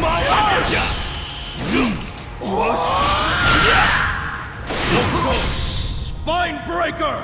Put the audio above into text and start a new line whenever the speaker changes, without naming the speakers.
My art!
Spine breaker!